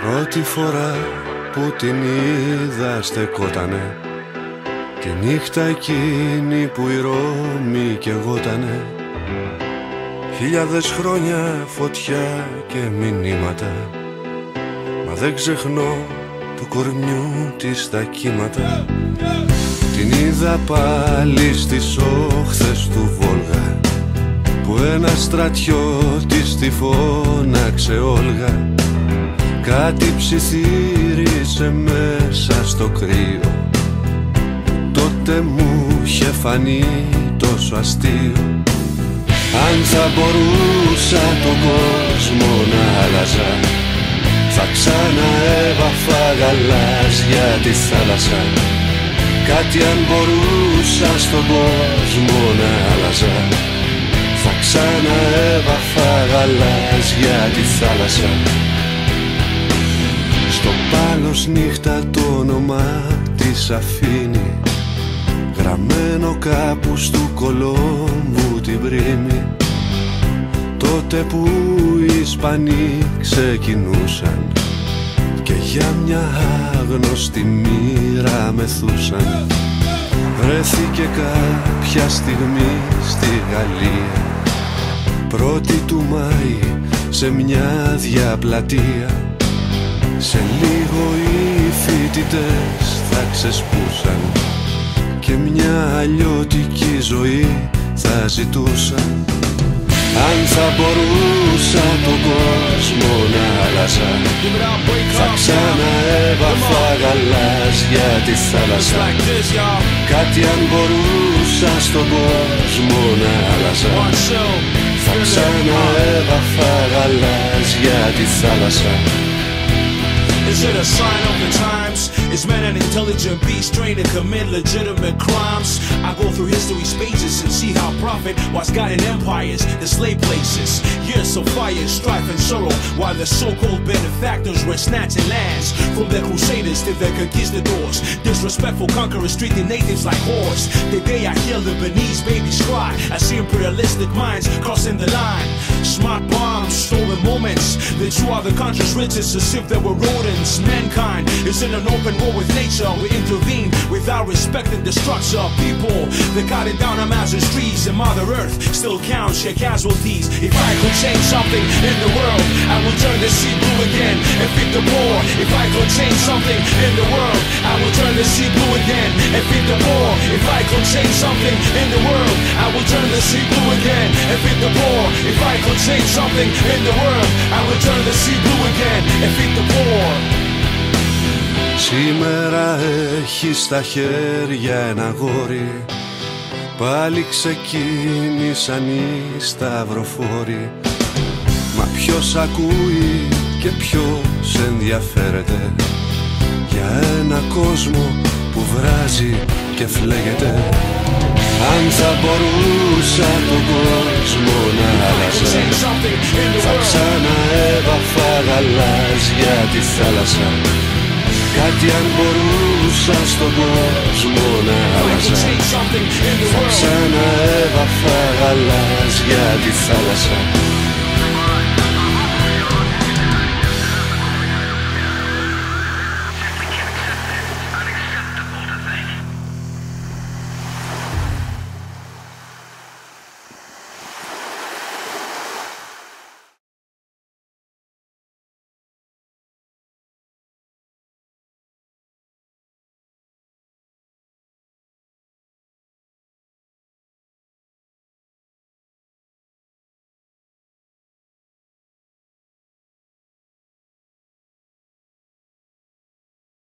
Πρώτη φορά που την είδα στεκότανε Τη νύχτα εκείνη που η Ρώμη κεγότανε Χιλιάδες χρόνια φωτιά και μηνύματα. Μα δεν ξεχνώ του κορμιού της τα κύματα. Την είδα πάλι στις όχθες του Βόλγα Που ένα στρατιώτης τη φώναξε Όλγα. Κάτι ψιθύρισε μέσα στο κρύο Τότε μου είχε φανεί τόσο αστείο. Αν θα μπορούσα τον κόσμο να άλλαζα Θα ξαναέβαφα γαλάζια τη θάλασσα. Κάτι αν μπορούσα στον κόσμο να άλλαζα Θα ξαναέβαφα γαλάζια τη θάλασσα. Στο πάλος νύχτα το όνομα της αφήνει Γραμμένο κάπου στου Κολόμβου την πρίμη. Τότε που οι Ισπανοί ξεκινούσαν Και για μια άγνωστη μοίρα μεθούσαν. Βρέθηκε κάποια στιγμή στη Γαλλία Πρώτη του Μάη σε μια διαπλατεία. Σε λίγο οι φοιτητές θα ξεσπούσαν Και μια αλλιώτικη ζωή θα ζητούσαν Αν θα μπορούσα τον κόσμο να άλλαζα Θα ξαναέβαφα γαλάζια τη θάλασσα Κάτι αν μπορούσα στον κόσμο να άλλαζα Θα ξαναέβαφα γαλάζια τη θάλασσα Is it a sign of the times? Is man an intelligent beast trained to commit legitimate crimes? I go through history's pages and see how profit was guiding empires to slave places. Years of fire, strife, and sorrow, while the so-called benefactors were snatching lands from the crusaders to their conquistadors. Disrespectful conquerors treating natives like whores. The day I hear the Benin's babies cry, I see imperialistic minds crossing the line. Smart bombs, stolen moments. The chew out the country's riches as if they were rodents. Mankind is in an open with nature. We intervene without respecting the structure of people. They cut it down Amazon's trees and Mother Earth still counts your casualties. If I could change something in the world, I will turn the sea blue again and feed the poor. If I could change something in the world, I will turn the sea blue again and feed the poor. If I could change something in the world, I will turn the sea blue again and feed the poor. If I could change something in the world, Σήμερα έχει στα χέρια ένα γόρι. Πάλι ξεκίνησαν οι σταυροφόροι. Μα ποιος ακούει και ποιος ενδιαφέρεται. Για ένα κόσμο που βράζει και φλέγεται. Αν θα μπορούσα τον κόσμο να άλλαζα Θα ξαναέβαφα γαλάζια τη θάλασσα Κάτι αν μπορούσα στον κόσμο να άλλαζα Θα ξαναέβαφα γαλάζια τη θάλασσα